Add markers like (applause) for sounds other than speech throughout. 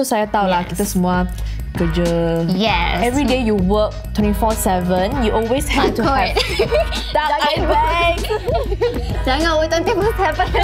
So saya tahu lah Yes. kita semua kerja. Yes. Every day you work 24/7, you always have to have dark eye bag. Jangan wait nanti must happen. (laughs)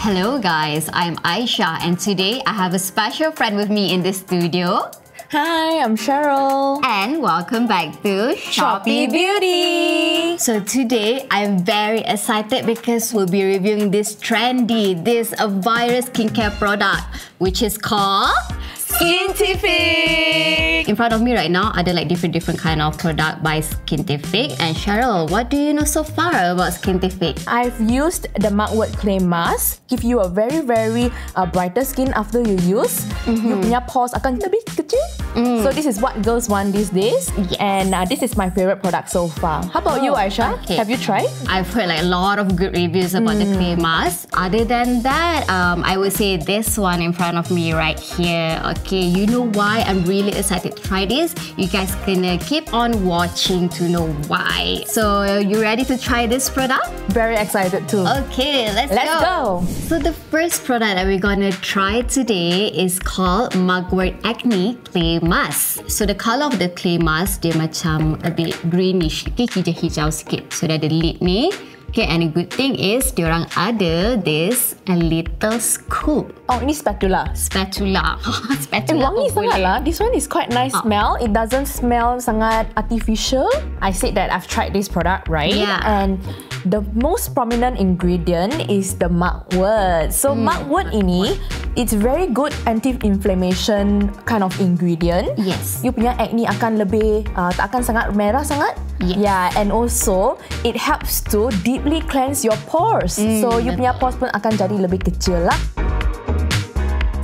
Hello guys, I'm Aisha and today I have a special friend with me in the studio. Hi, I'm Cheryl. And welcome back to Shopee Beauty. So today I'm very excited because we'll be reviewing this trendy, this a virus skincare product which is called Skintific. in front of me right now ada like different different kind of product by Skintific and Cheryl, what do you know so far about Skintific? I've used the Mark Mugwort Clay Mask. Give you a very very uh, brighter skin after you use. You punya pores akan lebih kecil. So this is what girls want these days. Yes. And uh, this is my favorite product so far. How about you, Oh, Aishah? okay. Have you tried? I've heard like a lot of good reviews about the clay mask. Other than that, um, I would say this one in front of me right here. Okay, you know why I'm really excited to try this? You guys gonna keep on watching to know why. So, you ready to try this product? Very excited too. Okay, let's, Let's go. go. So the first product that we're gonna try today is called Mugwort Acne Clay Mask. So the color of the clay mask dia macam a bit greenish, okay, hijau-hijau sikit. So dia ada lid ni. Okay, and the good thing is diorang ada this a little scoop Oh, ini spatula. spatula. (laughs) Eh, spatula wangi pun sangat boleh. lah. This one is quite nice smell. It doesn't smell sangat artificial. I said that I've tried this product, right? Yeah. And the most prominent ingredient is the mugwort. So mugwort ini, it's very good anti-inflammation kind of ingredient. Yes. You punya acne akan lebih uh, tak akan sangat merah sangat. Yes. Yeah, and also it helps to deeply cleanse your pores. so you punya pores pun akan jadi lebih kecil lah.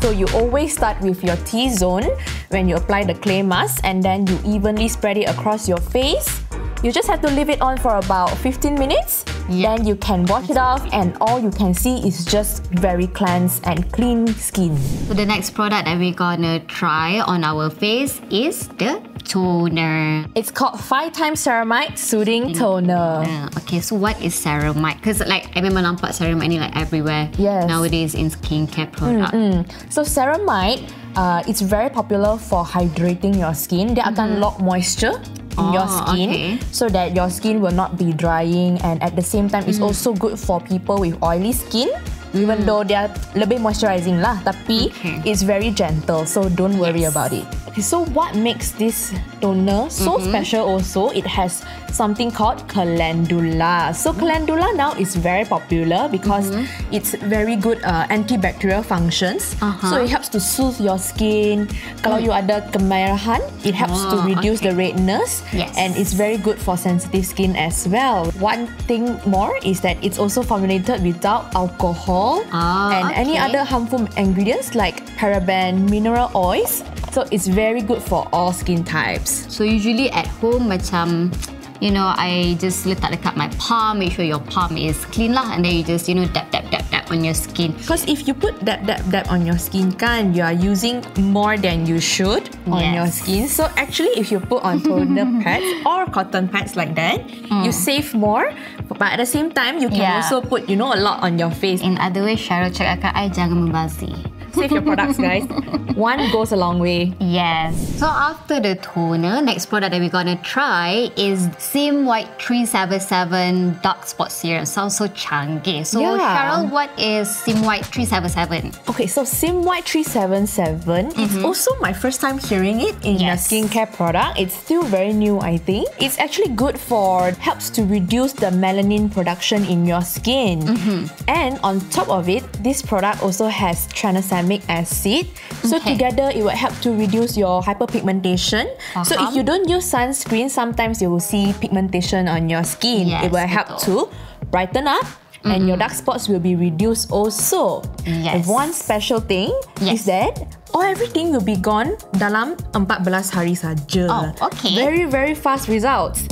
So you always start with your T-zone when you apply the clay mask and then you evenly spread it across your face. You just have to leave it on for about 15 minutes. Yeah. Then you can wash it off and all you can see is just very cleansed and clean skin. So the next product that we're gonna try on our face is the toner. It's called 5 times ceramide soothing toner. Uh, okay, so what is ceramide? Because like I memang nampak ceramide ni like everywhere Yes. nowadays in skincare product. So ceramide, uh, it's very popular for hydrating your skin. Dia akan lock moisture in your Oh, skin okay. so that your skin will not be drying and at the same time it's also good for people with oily skin. Even though they are lebih moisturizing lah, tapi Okay. it's very gentle, so don't worry Yes. about it. Okay, so what makes this toner so special also? It has something called calendula. So calendula now is very popular because it's very good uh, antibacterial functions. Uh-huh. So it helps to soothe your skin. Kalau you ada kemerahan, it helps to Oh, reduce okay. the redness. Yes. And it's very good for sensitive skin as well. One thing more is that it's also formulated without alcohol Ah, and any other harmful ingredients like paraben, mineral oils. So it's very good for all skin types. So usually at home macam you know I just letak dekat my palm, make sure your palm is clean lah and then you just you know dab dab dab dab on your skin. Because if you put that that that on your skin kan, you are using more than you should on your Yes. skin. So actually if you put on toner (laughs) pads or cotton pads like that, you save more. But at the same time, you can Yeah. also put, you know, a lot on your face. In other way, Cheryl cakap kat I jangan membazir. Save your products, guys. (laughs) One goes a long way. Yes. So after the toner, next product that we're gonna try is SymWhite 377 Dark Spot Serum. Sounds so canggih. So Yeah. Cheryl, what is SymWhite 377? Okay, so SymWhite 377, it's mm-hmm. also my first time hearing it in Yes. a skincare product. It's still very new, I think. It's actually good for, helps to reduce the melanin production in your skin. Mm-hmm. And on top of it, this product also has tranexamic acid. So Okay. together, it will help to reduce your hyperpigmentation. So if uh-huh. you don't use sunscreen, sometimes you will see pigmentation on your skin. Yes, it will help betul. to brighten up and your mm-hmm. dark spots will be reduced also. Yes. One special thing Yes. is that oh everything will be gone dalam 14 hari saja. Oh, okay. Very very fast results.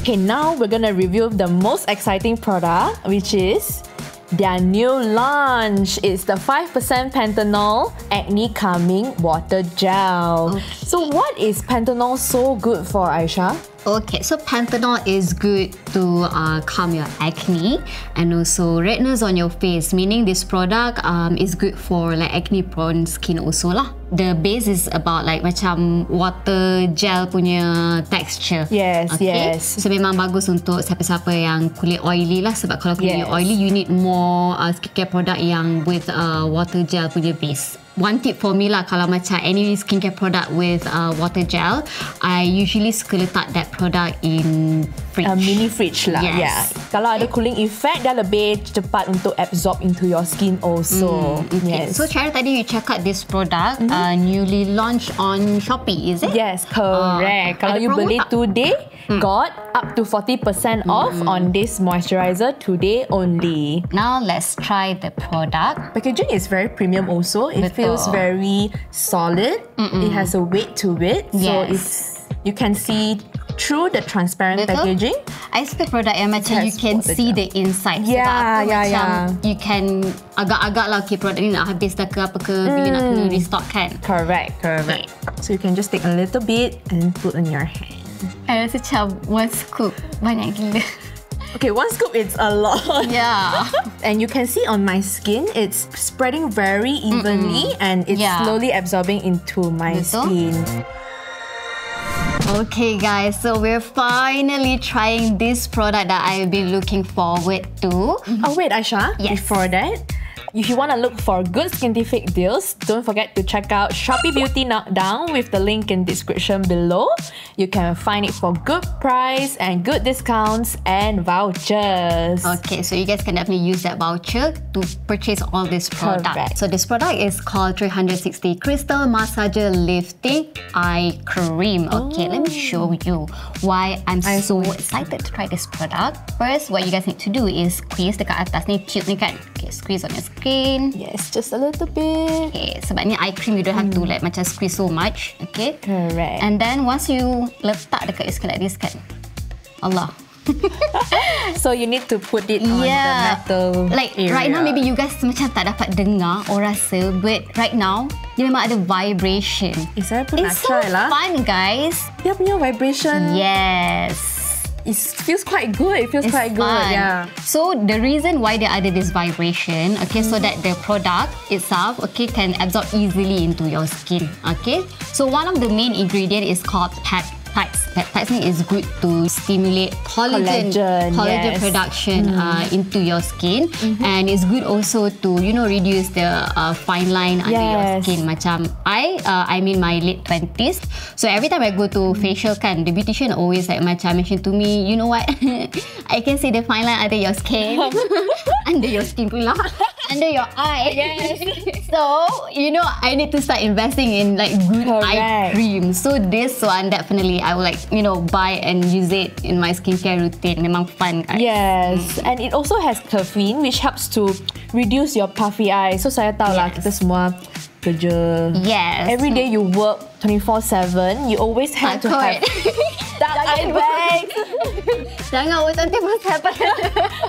Okay, now we're gonna review the most exciting product, which is their new launch. is the 5% Panthenol Acne Calming Water Gel. So what is Panthenol so good for, Aishah? Okay, so Panthenol is good to uh, calm your acne and also redness on your face. Meaning this product um, is good for like acne prone skin also lah. The base is about like macam water gel punya texture. Yes, okay? yes. So memang bagus untuk siapa-siapa yang kulit oily lah sebab kalau kulit Yes. oily you need more uh, skincare product yang with uh, water gel punya base. One tip for me lah kalau macam any skincare product with uh, water gel, I usually suka letak that product in fridge. A mini fridge lah. Yes. Yeah. Kalau ada cooling effect, dia lebih cepat untuk absorb into your skin also. Okay. Yes. So Cara tadi you check out this product uh, newly launched on Shopee, is it? Yes, correct. Ah, Kalau you beli tak? today, Hmm. got up to 40% off hmm. on this moisturizer today only. Now let's try the product. Packaging is very premium also. It feels very solid. It has a weight to it. So it's you can see through the transparent packaging. I suka product yang macam you can see the inside. Yeah, Sebab yeah, macam yeah. you can agak-agak lah okay product ni nak habis dah ke apa ke bila nak hmm. kena restock kan. Correct, correct. So you can just take a little bit and put on your hand. I rasa macam one scoop banyak gila. Okay, one scoop is a lot. (laughs) yeah. (laughs) And you can see on my skin, it's spreading very evenly and it's Yeah. slowly absorbing into my Betul. skin. Okay guys, so we're finally trying this product that I've been looking forward to. Oh wait, Aishah. Yes. Before that, if you want to look for good Skintific deals, don't forget to check out Shopee Beauty Knockdown with the link in description below. You can find it for good price and good discounts and vouchers. Okay, so you guys can definitely use that voucher to purchase all this product. Correct. So this product is called 360 Crystal Massager Lifting Eye Cream. Okay, let me show you why I'm I'm so so excited to try this product. First, what you guys need to do is squeeze dekat atas ni tube ni kan. Okay, squeeze on your skin. Yes, just a little bit. Okay, sebab ni eye cream you don't have to like macam squeeze so much. Okay. Correct. And then once you letak dekat your skin like this kan. Allah. (laughs) so you need to put it on the metal Like area. right now maybe you guys macam tak dapat dengar or rasa but right now dia memang ada vibration. Eh, saya pun nak It's so try lah. fun guys. Dia punya vibration, Yes. It feels quite good. It feels It's quite good. Yeah. So the reason why they added this vibration, okay, so that the product itself, okay, can absorb easily into your skin, okay. So one of the main ingredient is called peptides. Peptides ni is good to stimulate collagen, Collagen, collagen yes. Hmm. production uh, into your skin, Mm-hmm. and it's good also to you know reduce the uh, fine line under your skin. Macam I, uh, I'm in my late twenties, so every time I go to facial kan, the beautician always like macam mention to me, you know what, (laughs) I can see the fine line under your skin, (laughs) (laughs) under your skin pula, under your eye. (laughs) Yes. (laughs) so you know I need to start investing in like good eye Correct. cream. So this one definitely I will like you know buy and use it in my skincare routine. Memang fun guys. Yes, and it also has caffeine which helps to reduce your puffy eyes. So saya tahu lah kita semua kerja. Yes. Every day you work 24/7, you always have to Takut. have (laughs) dark eye bags. Jangan always nanti must happen.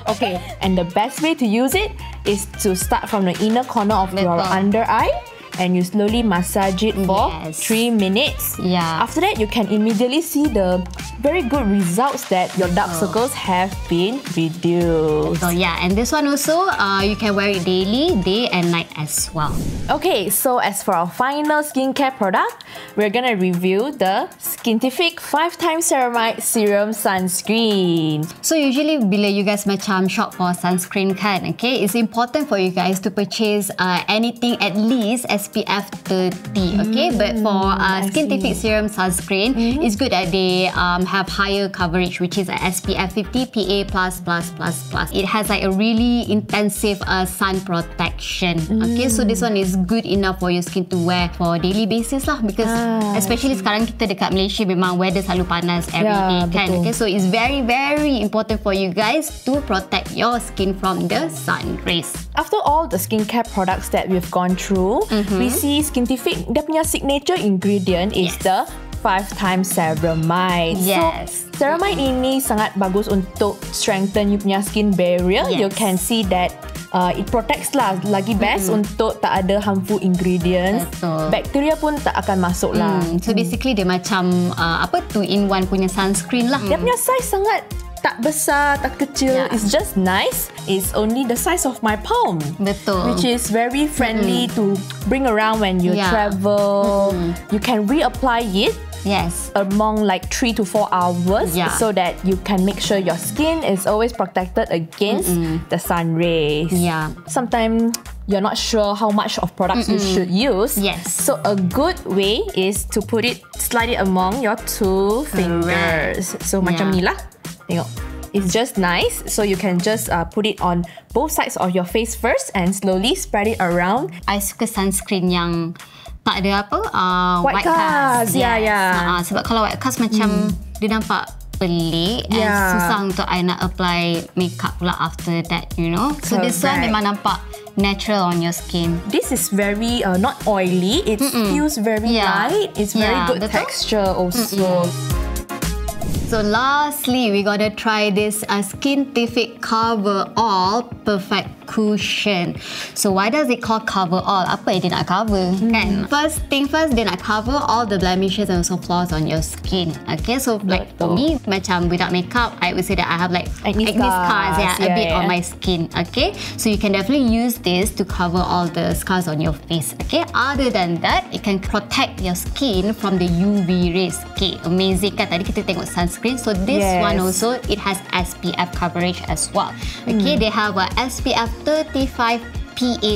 Okay, and the best way to use it is to start from the inner corner of your under eye and you slowly massage it for Yes. three minutes. Yeah. After that, you can immediately see the very good results that your dark circles have been reduced. So yeah, and this one also, uh, you can wear it daily, day and night as well. Okay, so as for our final skincare product, we're gonna review the Skintific 5 times ceramide serum sunscreen. So usually bila you guys macam shop for sunscreen kan, okay, it's important for you guys to purchase uh, anything at least SPF 30, okay? But for uh, I Skintific see. serum sunscreen, it's good that they um, have higher coverage, which is a SPF 50 PA plus plus plus plus. It has like a really intensive uh, sun protection. Okay, so this one is good enough for your skin to wear for daily basis lah because Ah, especially sekarang kita dekat Malaysia memang weather selalu panas every day Ya, kan. betul. Okay, so it's very very important for you guys to protect your skin from the sun rays. After all the skincare products that we've gone through, we see Skintific, dia punya signature ingredient is the 5 times ceramide. Yes. So, ceramide ini sangat bagus untuk strengthen you punya skin barrier. You Yes. can see that uh, it protects lah lagi best mm-hmm. untuk tak ada harmful ingredients. Betul. Bacteria pun tak akan masuk lah. Hmm, so basically dia macam uh, apa two in one punya sunscreen lah. Dia punya size sangat tak besar, tak kecil. Yeah. It's just nice. It's only the size of my palm. Betul. Which is very friendly to bring around when you Yeah. travel. You can reapply it Yes. among like three to four hours Yeah. so that you can make sure your skin is always protected against the sun rays. Yeah. Sometimes you're not sure how much of products you should use. Yes. So a good way is to put it, slide it among your two fingers. So macam Yeah. ni lah. Tengok. It's just nice. So you can just uh, put it on both sides of your face first and slowly spread it around I suka sunscreen yang tak ada apa uh, White cast. Yeah, yeah. Hmm. Uh, sebab kalau white cast macam dia nampak pelik and Yeah. susah untuk I nak apply makeup pula after that, you know. So this one Correct. memang nampak natural on your skin. This is very uh, not oily. It feels very Yeah. light. It's very Yeah, good betul. texture also. So lastly, we gotta try this uh, Skintific Cover All Perfect Cushion. So why does it call Cover All? Apa yang dia nak cover kan? First thing first, dia nak cover all the blemishes and also flaws on your skin. Okay, so like for me, macam without makeup, I would say that I have like Acne scars, scars, yeah, a yeah, bit on yeah. my skin. Okay, so you can definitely use this to cover all the scars on your face. Okay, other than that, it can protect your skin from the UV rays. Okay, amazing kan? Tadi kita tengok sunscreen. So this Yes. one also it has SPF coverage as well. Okay, hmm. they have a SPF 35 PA.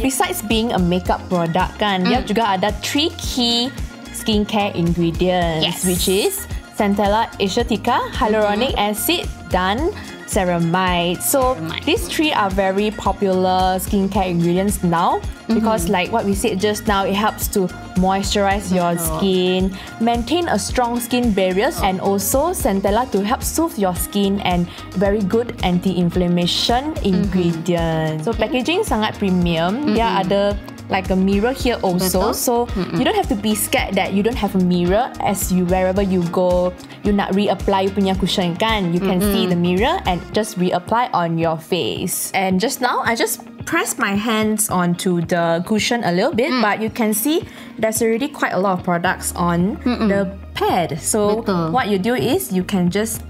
Besides being a makeup product kan, dia mm. juga ada three key skincare ingredients Yes. which is Centella asiatica, hyaluronic mm-hmm. acid dan ceramide. So Ceramide. these three are very popular skincare ingredients now because mm-hmm. like what we said just now, it helps to moisturize your Betul. skin, maintain a strong skin barriers and also Centella to help soothe your skin and very good anti-inflammation mm-hmm. ingredient. So packaging sangat premium. Dia ada like a mirror here also. Betul. So you don't have to be scared that you don't have a mirror as you wherever you go. You nak reapply you punya cushion kan. You can see the mirror and just reapply on your face. And just now I just pressed my hands onto the cushion a little bit, mm. but you can see there's already quite a lot of products on the pad. So Betul. what you do is you can just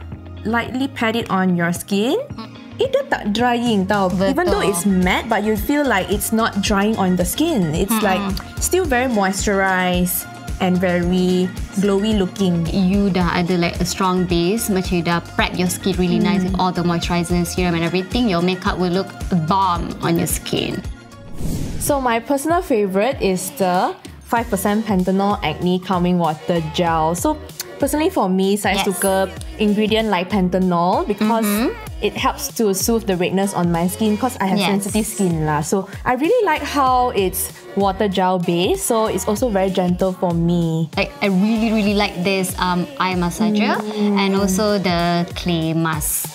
lightly pat it on your skin. Mm. It dah tak drying tau. Even though it's matte, but you feel like it's not drying on the skin. It's like still very moisturized and very glowy looking. You dah ada like a strong base, macam you dah prep your skin really hmm. nice with all the moisturizer, serum and everything. Your makeup will look bomb on your skin. So my personal favorite is the 5% Panthenol Acne Calming Water Gel. So personally for me, saya Yes. suka ingredient like Panthenol because mm-hmm. It helps to soothe the redness on my skin because I have Yes. sensitive skin lah. So I really like how it's water gel based. So it's also very gentle for me. Like I really really like this um, eye massager and also the clay mask.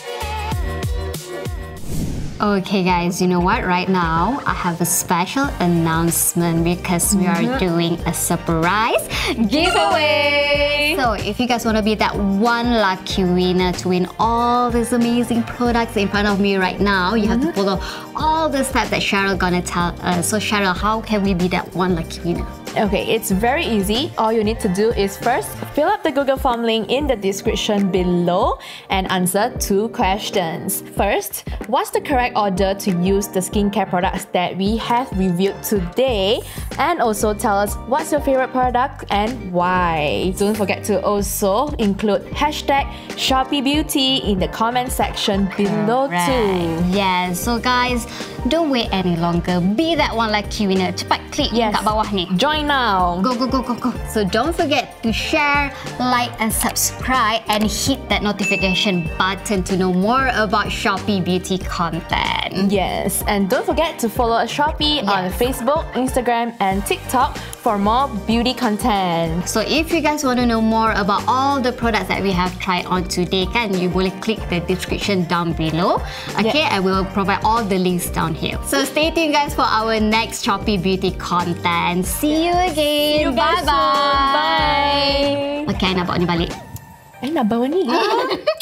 Okay guys, you know what? Right now I have a special announcement because we are mm-hmm. doing a surprise giveaway. So if you guys want to be that one lucky winner to win all these amazing products in front of me right now, you have to mm-hmm. follow all the steps that Cheryl gonna tell us. So Cheryl, how can we be that one lucky winner? Okay, it's very easy. All you need to do is first fill up the Google Form link in the description below and answer two questions. First, what's the correct order to use the skincare products that we have reviewed today? And also tell us what's your favorite product and why. Don't forget to also include hashtag Shopee Beauty in the comment section below too. Yeah, so guys, don't wait any longer. Be that one lucky winner. Cepat klik Yes. kat bawah ni. Join now. Go, go, go, go, go. So don't forget to share, like, and subscribe and hit that notification button to know more about Shopee Beauty content. Yes, and don't forget to follow Shopee on Facebook, Instagram, and TikTok for more beauty content. So if you guys want to know more about all the products that we have tried on today, kan, you boleh click the description down below. Okay, I will provide all the links down here. So stay tuned guys for our next Shopee Beauty content. See you again. Bye-bye. soon. Bye. Okay, nak bawa ni balik. Eh, nak bawa ni. (laughs)